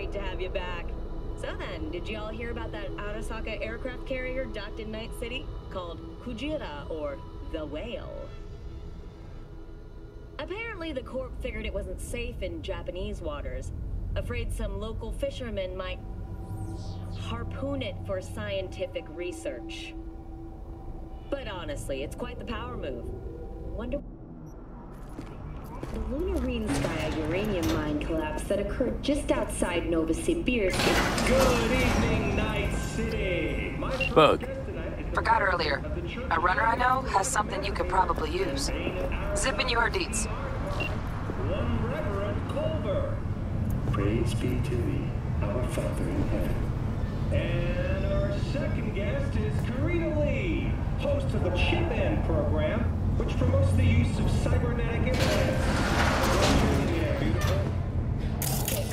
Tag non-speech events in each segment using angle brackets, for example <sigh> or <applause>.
great to have you back. So then, did you all hear about that Arasaka aircraft carrier docked in Night City? Called Kujira, or the Whale. Apparently, the Corp figured it wasn't safe in Japanese waters. Afraid some local fishermen might harpoon it for scientific research. But honestly, it's quite the power move. Wonder... The Lunarine Sky uranium mine collapse that occurred just outside Novosibirsk. Good evening, Night City. My Bug. Forgot earlier. A runner I know has something you could probably use. Zipping you her deets. One Reverend Culver. Praise be to thee, our Father in heaven. And our second guest is Karina Lee, host of the Chip In program, which promotes the use of cybernetic implants.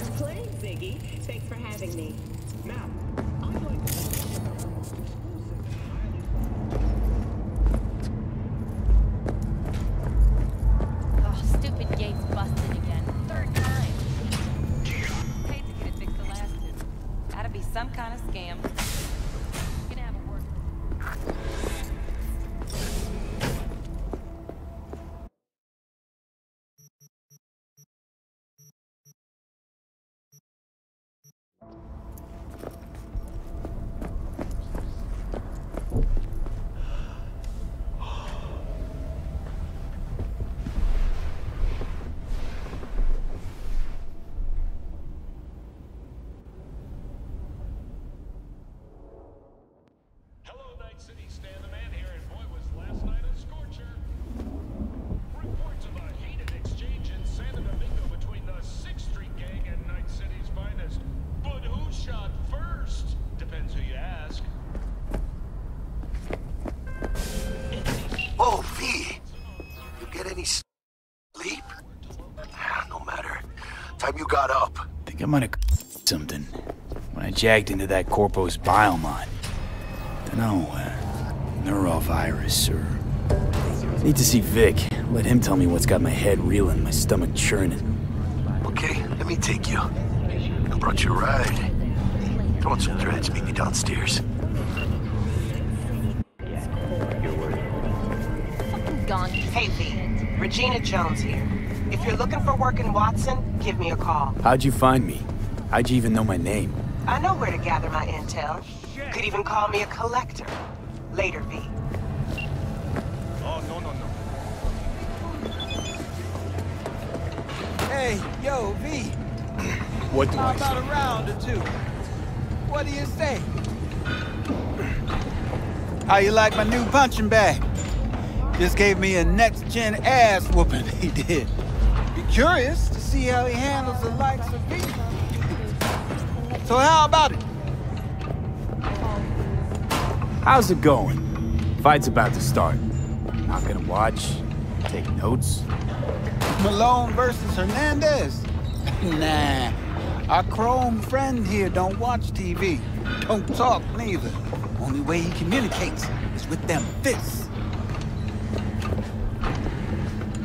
Complain, Ziggy. Thanks for having me. I don't know matter. Time you got up. Think I might have something when I jagged into that Corpo's biomon. Dunno, uh, neurovirus or. Need to see Vic. Let him tell me what's got my head reeling, my stomach churning. Okay, let me take you. I brought you a ride. Throw on some threads, meet me downstairs. Hey, V. Regina Jones here. If you're looking for work in Watson, give me a call. How'd you find me? How'd you even know my name? I know where to gather my intel. Could even call me a collector. Later, V. yo, V. What do How I about say? a round or two? What do you say? How you like my new punching bag? Just gave me a next-gen ass whooping, <laughs> he did. Be curious to see how he handles the likes of me. So how about it? How's it going? Fight's about to start. Not gonna watch, take notes. Malone versus Hernandez? <laughs> nah. Our chrome friend here don't watch TV. Don't talk neither. Only way he communicates is with them fists.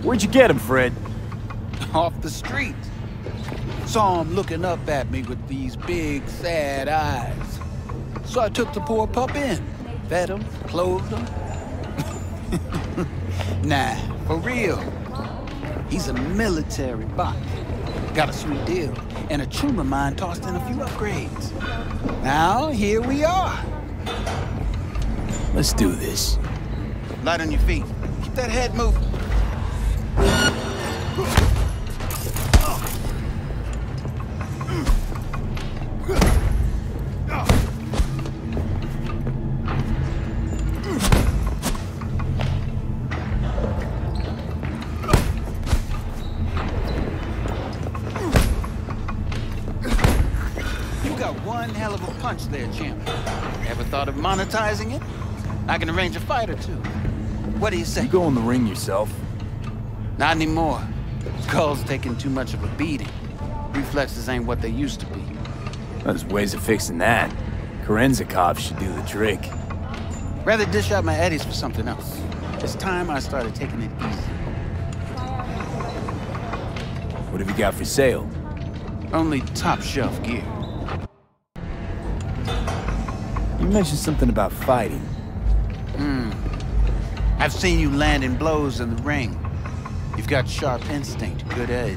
Where'd you get him, Fred? <laughs> Off the street. Saw him looking up at me with these big, sad eyes. So I took the poor pup in. Fed him, clothed him. <laughs> nah, for real. He's a military bot. Got a sweet deal, and a tumor mine tossed in a few upgrades. Now, here we are. Let's do this. Light on your feet. Keep that head moving. A champ. Ever thought of monetizing it? I can arrange a fight or two. What do you say? You go in the ring yourself. Not anymore. Skull's taking too much of a beating. Reflexes ain't what they used to be. There's ways of fixing that. Kerenzikov should do the trick. Rather dish out my eddies for something else. It's time I started taking it easy. What have you got for sale? Only top shelf gear. You mentioned something about fighting. Hmm. I've seen you landing blows in the ring. You've got sharp instinct, good edge.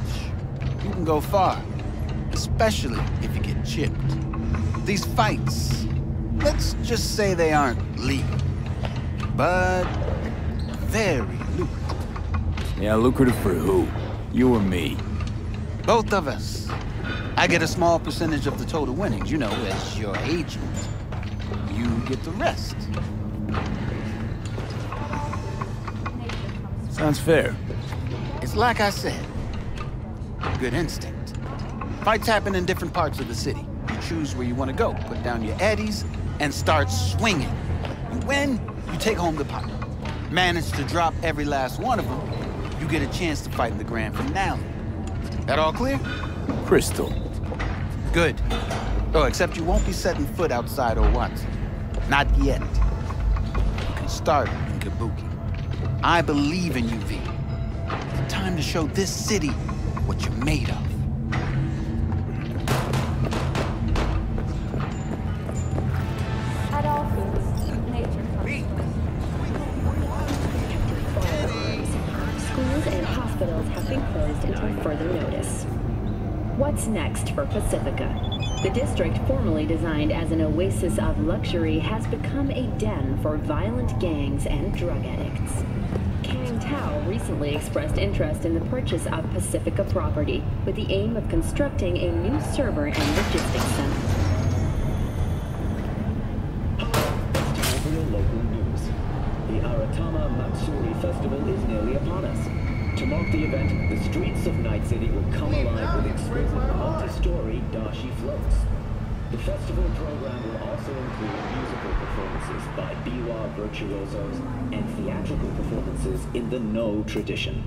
You can go far, especially if you get chipped. These fights, let's just say they aren't legal, but very lucrative. Yeah, lucrative for who? You or me? Both of us. I get a small percentage of the total winnings, you know, as your agent. You get the rest. Sounds fair. It's like I said. Good instinct. Fights happen in different parts of the city. You choose where you want to go, put down your eddies, and start swinging. And when you take home the pot, manage to drop every last one of them, you get a chance to fight in the grand finale. That all clear? Crystal. Good. Oh, except you won't be setting foot outside or Watson. Not yet. You can start in Kabuki. I believe in you, V. It's time to show this city what you're made of. Schools and hospitals have been closed until further notice. What's next for Pacifica? The district, formerly designed as an oasis of luxury, has become a den for violent gangs and drug addicts. Kang Tao recently expressed interest in the purchase of Pacifica property with the aim of constructing a new server and logistics center. The Aratama Matsuri Festival is nearly upon us. To mark the event, the streets of Night City will come alive dashi floats. The festival program will also include musical performances by biwa virtuosos and theatrical performances in the Noh tradition.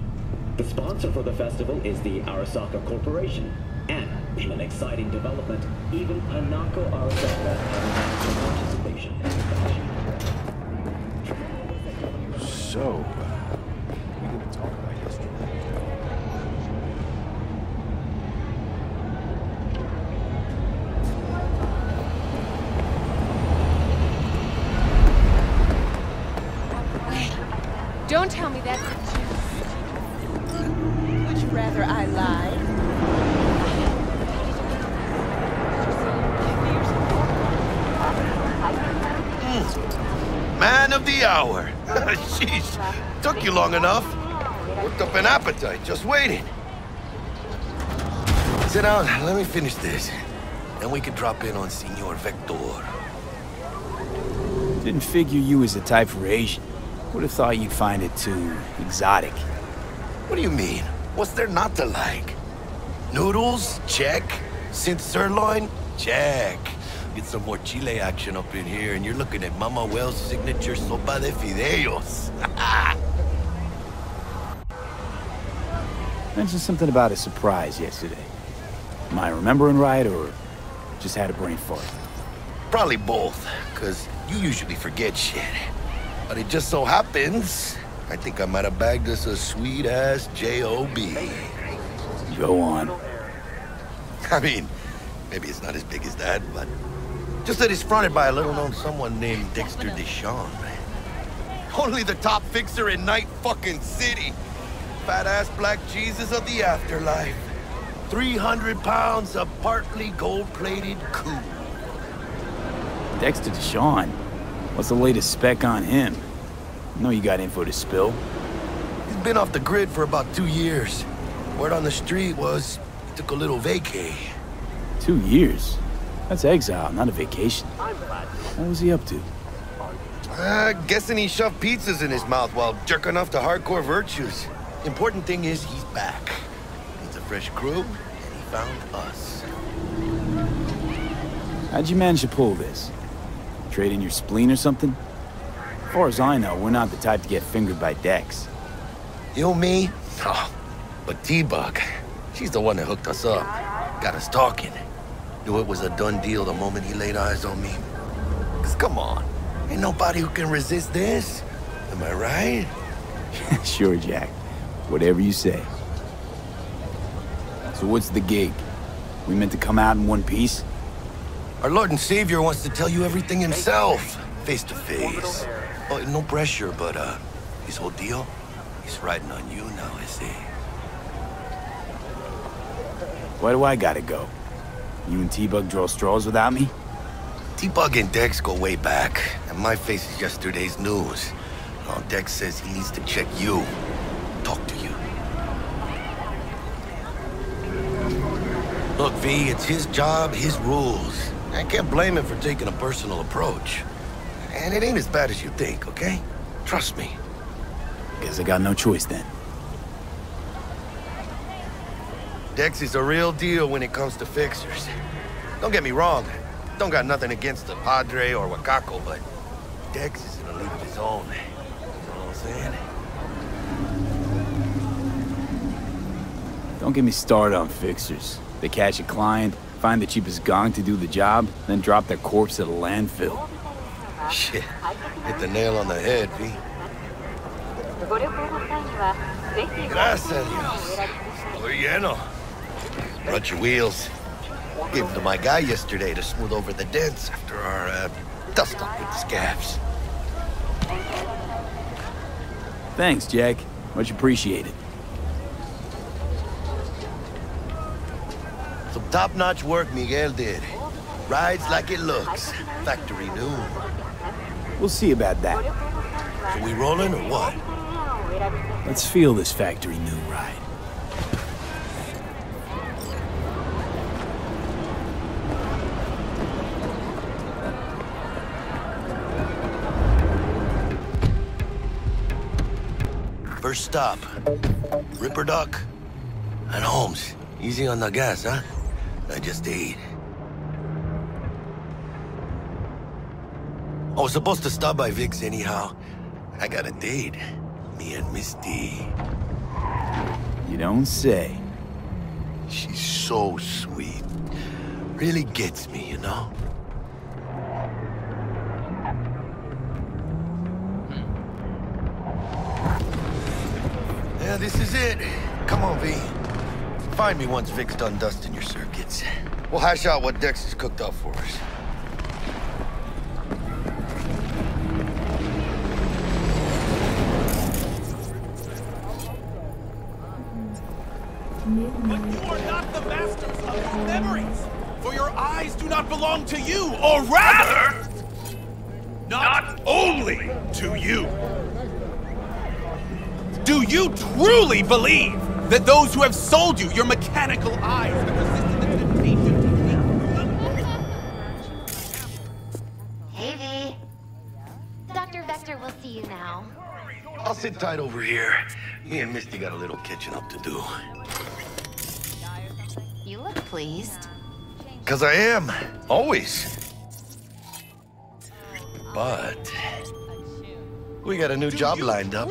The sponsor for the festival is the Arasaka Corporation, and in an exciting development, even Hanako Arasaka has announced you long enough. Worked up an appetite just waiting. Sit down. Let me finish this. Then we can drop in on Senor Vector. Didn't figure you was the type for Asian. Would have thought you'd find it too exotic. What do you mean? What's there not to like? Noodles? Check. Synth sirloin? Check. Get some more chile action up in here, and you're looking at Mama Wells' signature sopa de fideos. <laughs> Mentioned something about a surprise yesterday. Am I remembering right, or just had a brain fart? Probably both, because you usually forget shit. But it just so happens, I think I might have bagged us a sweet-ass J.O.B. Go on. <laughs> I mean, maybe it's not as big as that, but just that it's fronted by a little-known someone named Dexter DeShawn. Only the top fixer in Night fucking City. Fat-ass black Jesus of the afterlife. 300 pounds of partly gold-plated cool. Dexter DeShawn. What's the latest spec on him? I know you got info to spill. He's been off the grid for about two years. Word on the street was he took a little vacay. Two years? That's exile, not a vacation. What was he up to? Uh, guessing he shoved pizzas in his mouth while jerking off to hardcore virtues. Important thing is he's back. Needs a fresh crew, and he found us. How'd you manage to pull this? Trade in your spleen or something? As far as I know, we're not the type to get fingered by Dex. You, me? <laughs> Oh, but T-Bug, she's the one that hooked us up. Got us talking. Knew it was a done deal the moment he laid eyes on me. Cause come on, ain't nobody who can resist this. Am I right? <laughs> sure, Jack. Whatever you say. So what's the gig? We meant to come out in one piece? Our Lord and Savior wants to tell you everything himself, face to face. Oh, no pressure, but, uh, his whole deal, he's riding on you now, is he? Why do I gotta go? You and T-Bug draw straws without me? T-Bug and Dex go way back, and my face is yesterday's news. Oh, Dex says he needs to check you, talk to you. Look, V, it's his job, his rules. I can't blame him for taking a personal approach. And it ain't as bad as you think, okay? Trust me. Guess I got no choice then. Dex is a real deal when it comes to fixers. Don't get me wrong. Don't got nothing against the Padre or Wakako, but Dex is in a league of his own. You know what I'm saying? Don't get me started on fixers. They catch a client, find the cheapest gong to do the job, then drop their corpse at a landfill. Shit. Hit the nail on the head, V. Gracias a Dios. Estoy lleno. Run your wheels. Gave them to my guy yesterday to smooth over the dents after our uh, dust up with the scabs. Thanks, Jack. Much appreciated. Top-notch work Miguel did. Rides like it looks. Factory new. We'll see about that. So we rolling or what? Let's feel this factory new ride. First stop. ripperdoc and Holmes. Easy on the gas, huh? I just ate. I was supposed to stop by Vic's anyhow. I got a date. Me and Miss D. You don't say. She's so sweet. Really gets me, you know? Hmm. Yeah, this is it. Come on, V. Find me once Vic's done dusting your circuits. We'll hash out what Dex has cooked up for us. But you are not the masters of your memories, for your eyes do not belong to you, or rather, not only to you. Do you truly believe that those who have sold you your mechanical eyes have resisted the temptation to <laughs> Hey, V. Dr. Vector will see you now. I'll sit tight over here. Me and Misty got a little catching up to do. You look pleased. Cause I am. Always. But... We got a new job lined up.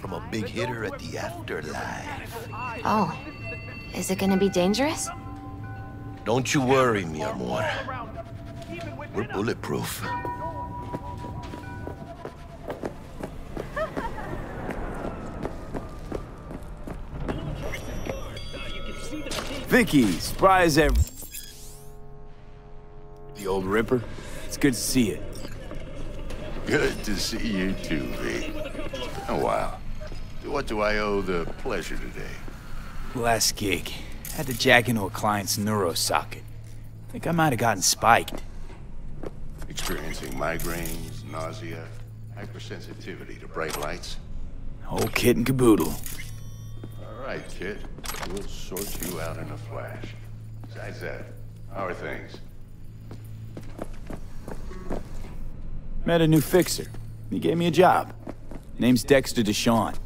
From a big hitter at the afterlife. Oh. Is it gonna be dangerous? Don't you worry, mi amor. We're bulletproof. Vicky, surprise ever. The old Ripper. It's good to see you. Good to see you too, V. Oh, wow. To what do I owe the pleasure today? Last gig. Had to jack into a client's neuro socket. Think I might have gotten spiked. Experiencing migraines, nausea, hypersensitivity to bright lights? Whole kit and caboodle. All right, kid. We'll sort you out in a flash. Besides that, how are things? Met a new fixer. He gave me a job. Name's Dexter DeShawn.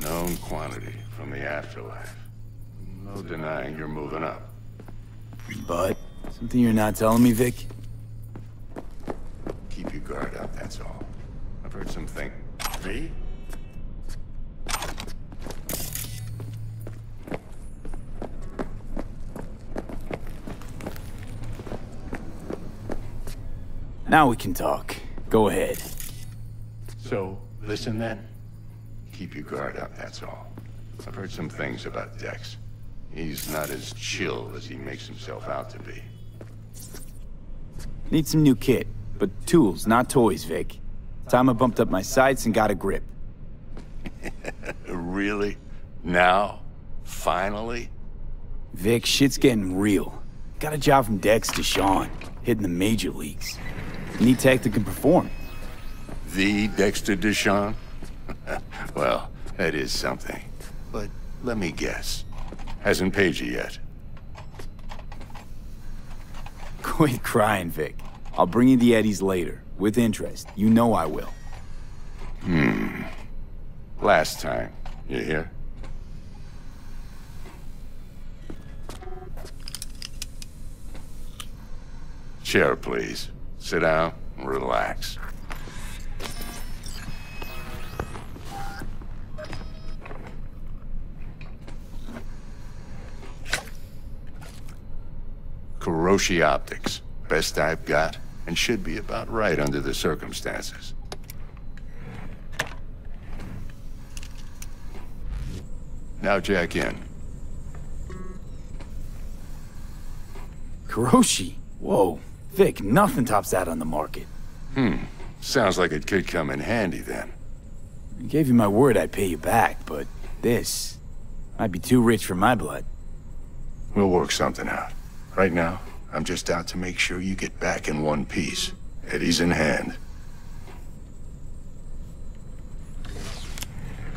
Known quantity from the afterlife. No denying you're moving up. But, something you're not telling me, Vic? Keep your guard up, that's all. I've heard some things. V? Now we can talk. Go ahead. So, listen then. Keep your guard up, that's all. I've heard some things about Dex. He's not as chill as he makes himself out to be. Need some new kit, but tools, not toys, Vic. Time I bumped up my sights and got a grip. <laughs> really? Now? Finally? Vic, shit's getting real. Got a job from Dex DeShawn, hitting the major leagues. Need tech that can perform. The Dexter DeShawn? <laughs> well, that is something. But let me guess. Hasn't paid you yet. <laughs> Quit crying, Vic. I'll bring you the Eddies later, with interest. You know I will. Hmm. Last time. You hear? Chair, please. Sit down and relax. Kiroshi Optics. Best I've got, and should be about right under the circumstances. Now jack in. Kiroshi? Whoa. Vic, nothing tops that on the market. Hmm. Sounds like it could come in handy then. I gave you my word I'd pay you back, but this might be too rich for my blood. We'll work something out. Right now, I'm just out to make sure you get back in one piece. Eddie's in hand.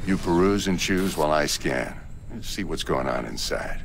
You peruse and choose while I scan. See what's going on inside.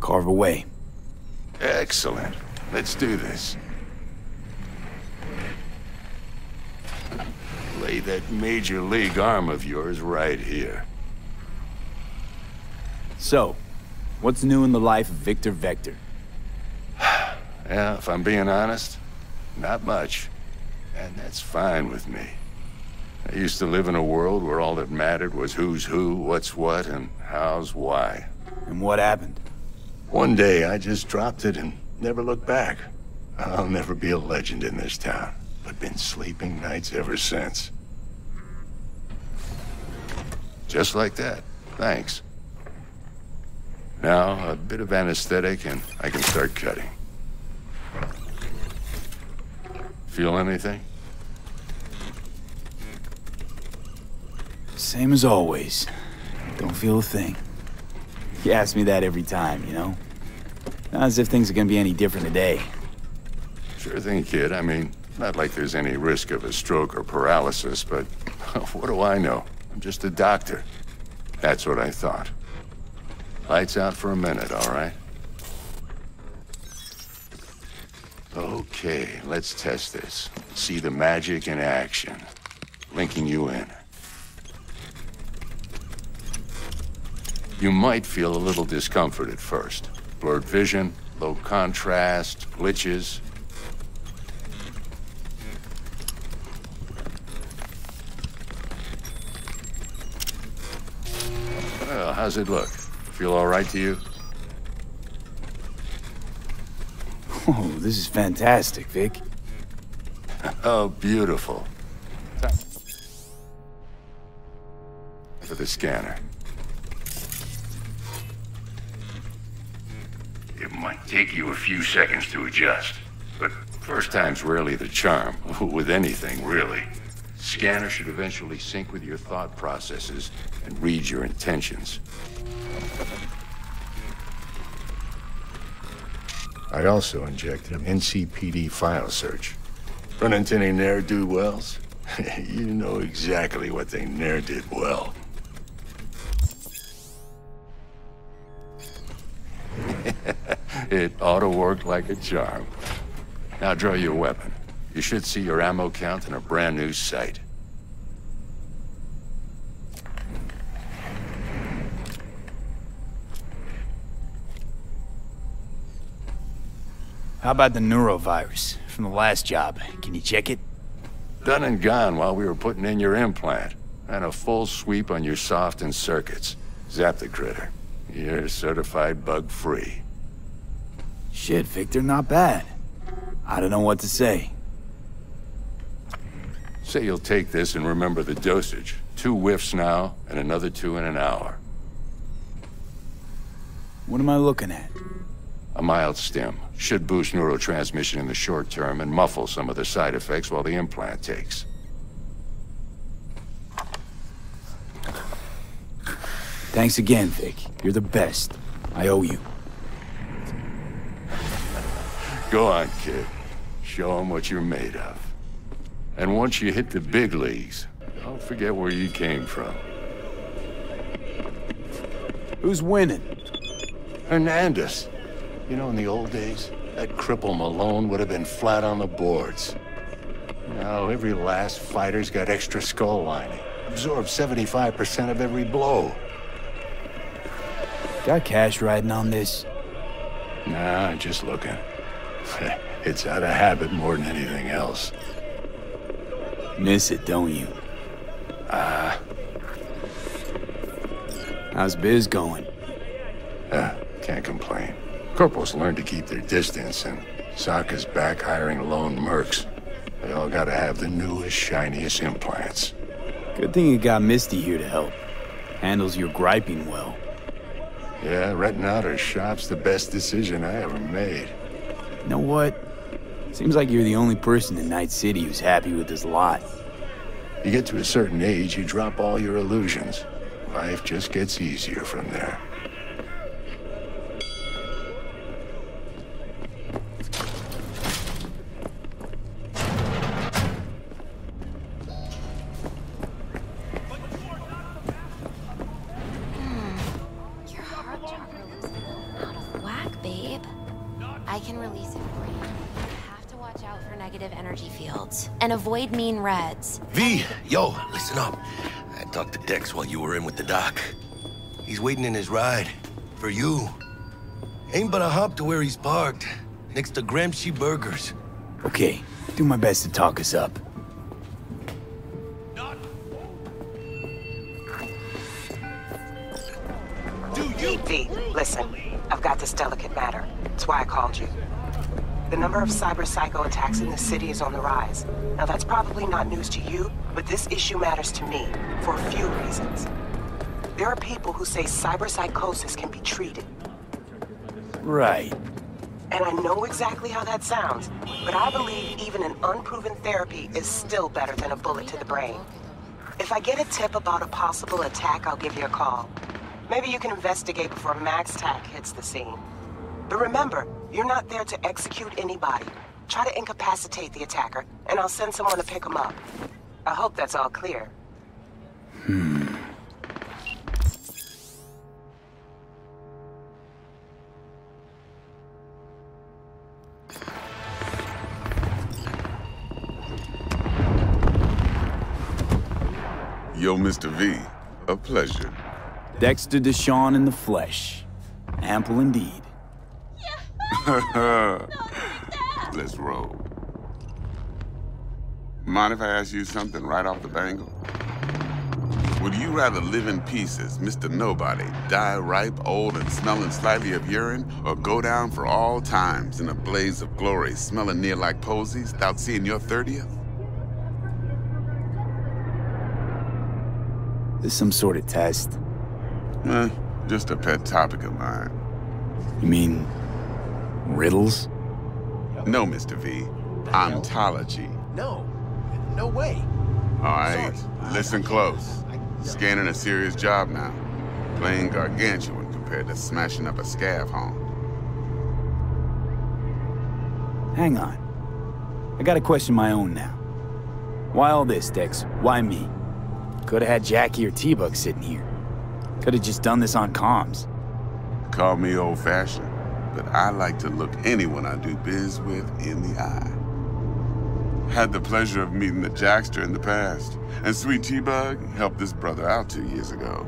Carve away. Excellent. Let's do this. Lay that Major League arm of yours right here. So, what's new in the life of Victor Vector? <sighs> yeah, if I'm being honest, not much. And that's fine with me. I used to live in a world where all that mattered was who's who, what's what, and how's why. And what happened? One day, I just dropped it and never looked back. I'll never be a legend in this town, but been sleeping nights ever since. Just like that. Thanks. Now, a bit of anesthetic and I can start cutting. Feel anything? Same as always. Don't feel a thing. You ask me that every time, you know? Not as if things are gonna be any different today. Sure thing, kid. I mean, not like there's any risk of a stroke or paralysis, but <laughs> what do I know? I'm just a doctor. That's what I thought. Lights out for a minute, all right? Okay, let's test this. See the magic in action. Linking you in. You might feel a little discomfort at first. Blurred vision, low contrast, glitches. Well, how's it look? Feel all right to you? Oh, this is fantastic, Vic. oh, beautiful. For the scanner. It might take you a few seconds to adjust, but first time's rarely the charm, <laughs> with anything, really. Scanner should eventually sync with your thought processes and read your intentions. I also injected an NCPD file search. Run into any ne'er-do-wells? <laughs> you know exactly what they ne'er did well. It ought to work like a charm. Now draw your weapon. You should see your ammo count in a brand new sight. How about the neurovirus from the last job? Can you check it? Done and gone while we were putting in your implant. And a full sweep on your soft and circuits. Zap the critter. You're certified bug-free. Shit, Victor, not bad. I don't know what to say. Say you'll take this and remember the dosage. Two whiffs now, and another two in an hour. What am I looking at? A mild stim. Should boost neurotransmission in the short term and muffle some of the side effects while the implant takes. Thanks again, Vic. You're the best. I owe you. Go on, kid. Show them what you're made of. And once you hit the big leagues, don't forget where you came from. Who's winning? Hernandez. You know, in the old days, that cripple Malone would have been flat on the boards. Now, every last fighter's got extra skull lining. Absorbs 75% of every blow. Got cash riding on this? Nah, just looking. <laughs> it's out of habit more than anything else. Miss it, don't you? Ah. How's biz going? Uh, can't complain. Corporals learn to keep their distance, and Sokka's back hiring lone mercs. They all gotta have the newest, shiniest implants. Good thing you got Misty here to help. Handles your griping well. Yeah, renting out her shop's the best decision I ever made. You know what? Seems like you're the only person in Night City who's happy with this lot. You get to a certain age, you drop all your illusions. Life just gets easier from there. Avoid mean reds. V, yo, listen up. I talked to Dex while you were in with the doc. He's waiting in his ride. For you. Ain't but a hop to where he's parked. Next to Gramsci Burgers. Okay, do my best to talk us up. do you V, listen. I've got this delicate matter. That's why I called you. The number of cyber psycho attacks in the city is on the rise. Now that's probably not news to you, but this issue matters to me for a few reasons. There are people who say cyber psychosis can be treated. Right. And I know exactly how that sounds, but I believe even an unproven therapy is still better than a bullet to the brain. If I get a tip about a possible attack, I'll give you a call. Maybe you can investigate before MaxTac hits the scene. But remember, you're not there to execute anybody. Try to incapacitate the attacker, and I'll send someone to pick him up. I hope that's all clear. Hmm. Yo, Mr. V, a pleasure. Dexter DeShawn in the flesh. Ample indeed. <laughs> Let's roll. Mind if I ask you something right off the bangle? Would you rather live in pieces, Mr. Nobody, die ripe, old, and smelling slightly of urine, or go down for all times in a blaze of glory, smelling near like posies, without seeing your 30th? This some sort of test. Eh, just a pet topic of mine. You mean riddles? No, Mr. V. Ontology. No. No way. All right, listen close. Scanning a serious job now. Playing gargantuan compared to smashing up a scav home. Hang on. I got a question my own now. Why all this, Dex? Why me? Could have had Jackie or T-Bug sitting here. Could have just done this on comms. Call me old-fashioned, but I like to look anyone I do biz with in the eye. Had the pleasure of meeting the Jackster in the past, and Sweet T-Bug helped this brother out two years ago.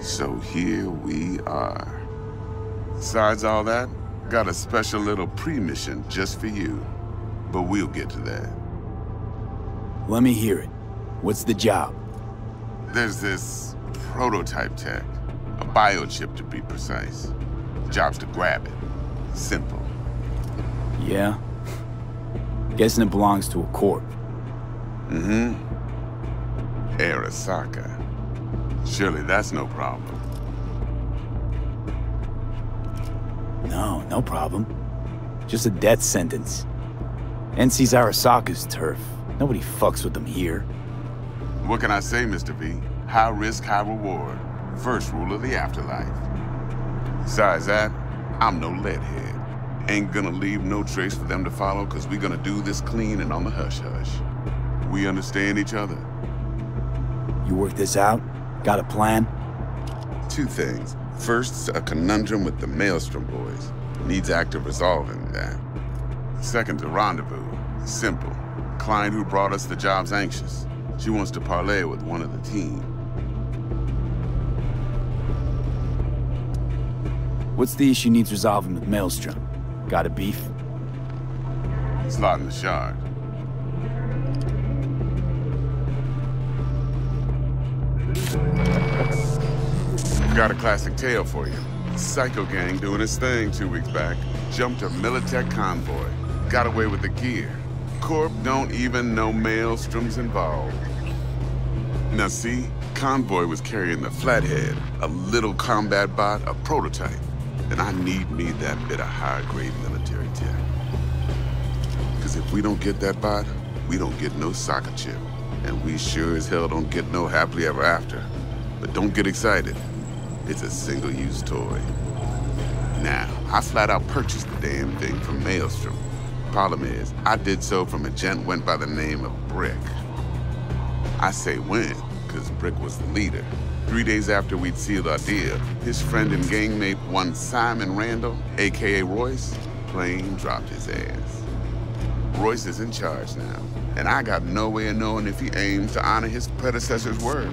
So here we are. Besides all that, got a special little pre-mission just for you. But we'll get to that. Let me hear it. What's the job? There's this prototype tech. A biochip to be precise. Job's to grab it. Simple. Yeah? Guessing it belongs to a corp. Mm-hmm. Arasaka. Surely that's no problem. No, no problem. Just a death sentence. NC's Arasaka's turf. Nobody fucks with them here. What can I say, Mr. V? High risk, high reward. First rule of the afterlife. Besides that, I'm no leadhead. Ain't gonna leave no trace for them to follow, cause we gonna do this clean and on the hush-hush. We understand each other. You work this out? Got a plan? Two things. First, a conundrum with the Maelstrom boys. Needs active resolving that. Second, a rendezvous. Simple. Client who brought us the job's anxious. She wants to parlay with one of the team. What's the issue needs resolving with Maelstrom? Got a beef? It's not in the shard. Got a classic tale for you. Psycho Gang doing its thing two weeks back. Jumped a Militech convoy. Got away with the gear. Corp don't even know Maelstrom's involved. Now see, Convoy was carrying the Flathead, a little combat bot, a prototype. And I need me that bit of high-grade military tech. Because if we don't get that bot, we don't get no soccer chip. And we sure as hell don't get no happily ever after. But don't get excited. It's a single-use toy. Now, I flat out purchased the damn thing from Maelstrom. Problem is, I did so from a gent went by the name of Brick. I say when, because Brick was the leader. Three days after we'd sealed our deal, his friend and gangmate, one Simon Randall, aka Royce, plain dropped his ass. Royce is in charge now, and I got no way of knowing if he aims to honor his predecessor's word.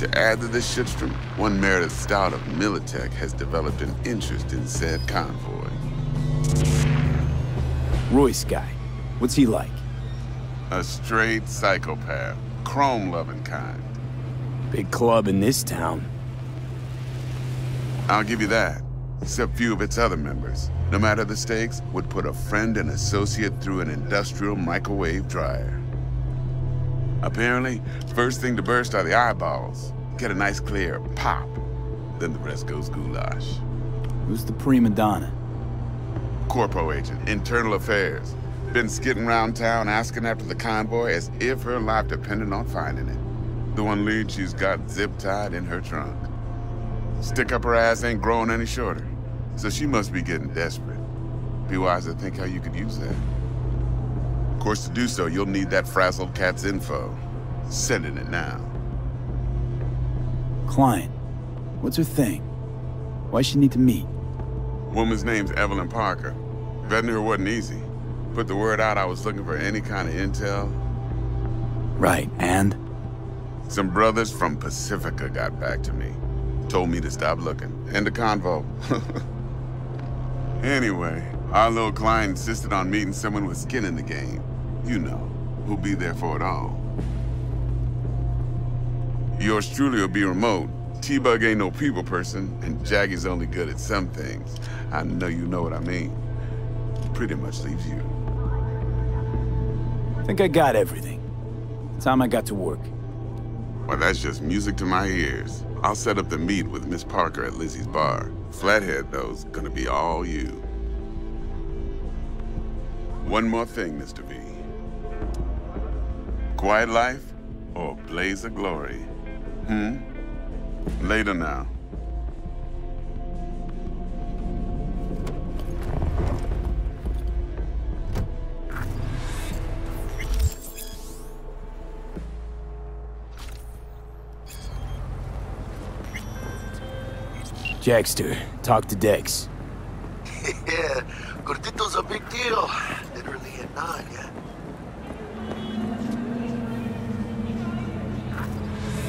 To add to this shitstorm, one Meredith Stout of Militech has developed an interest in said convoy. Royce guy. What's he like? A straight psychopath. Chrome-loving kind. Big club in this town. I'll give you that. Except few of its other members, no matter the stakes, would put a friend and associate through an industrial microwave dryer. Apparently, first thing to burst are the eyeballs. Get a nice clear pop. Then the rest goes goulash. Who's the prima donna? Corpo agent, internal affairs. Been skidding around town asking after the convoy as if her life depended on finding it. The one lead she's got zip-tied in her trunk. Stick up her ass ain't growing any shorter. So she must be getting desperate. Be wise to think how you could use that. Of course, to do so, you'll need that frazzled cat's info. Sending it now. Client. What's her thing? Why she need to meet? Woman's name's Evelyn Parker. Vetting her wasn't easy. Put the word out I was looking for any kind of intel. Right, and? Some brothers from Pacifica got back to me. Told me to stop looking. End the convo. <laughs> anyway, our little client insisted on meeting someone with skin in the game. You know, who'll be there for it all. Yours truly will be remote. T-Bug ain't no people person, and Jackie's only good at some things. I know you know what I mean. Pretty much leaves you. Think I got everything. Time I got to work. Well, that's just music to my ears. I'll set up the meet with Miss Parker at Lizzie's bar. Flathead, though's gonna be all you. One more thing, Mr. V. Quiet life or blaze of glory? Hmm? Later now. Jackster, talk to Dex. <laughs> yeah, Gordito's a big deal. Literally at nine, yeah.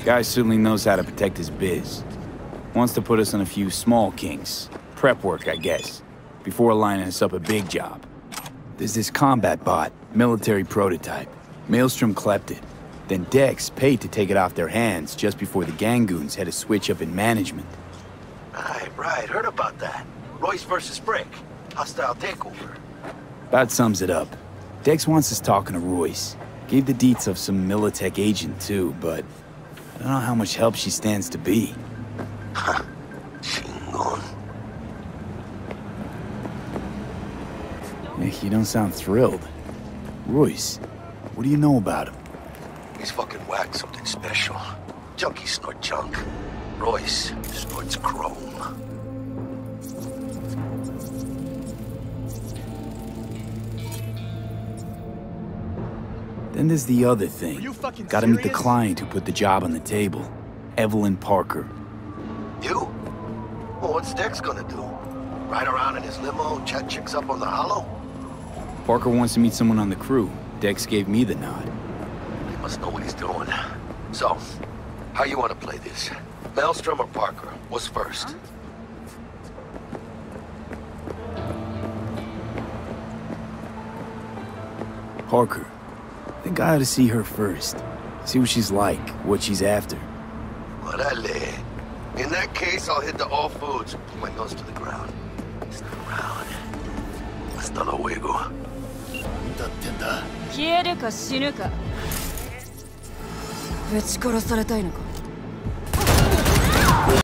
Guy certainly knows how to protect his biz. Wants to put us on a few small kinks. Prep work, I guess. Before lining us up a big job. There's this combat bot, military prototype. Maelstrom clept it. Then Dex paid to take it off their hands just before the Gangoons had a switch up in management. Right. Heard about that. Royce versus Brick. Hostile takeover. That sums it up. Dex wants us talking to Royce. Gave the deets of some Militech agent too, but I don't know how much help she stands to be. <laughs> Chingon. Nick, you don't sound thrilled. Royce, what do you know about him? He's fucking whack something special. Junkies snort junk. Royce snorts chrome. Then there's the other thing. Gotta meet the client who put the job on the table. Evelyn Parker. You? Well, what's Dex gonna do? Ride around in his limo, chat chicks up on the holo? Parker wants to meet someone on the crew. Dex gave me the nod. He must know what he's doing. So, how you want to play this? Maelstrom or Parker? What's first? Parker. Think I ought to see her first. See what she's like, what she's after. Orale. In that case, I'll hit the all foods. Put my nose to the ground. Stick around. Hasta luego. だってんだ。消えるか死ぬかぶち殺されたいのか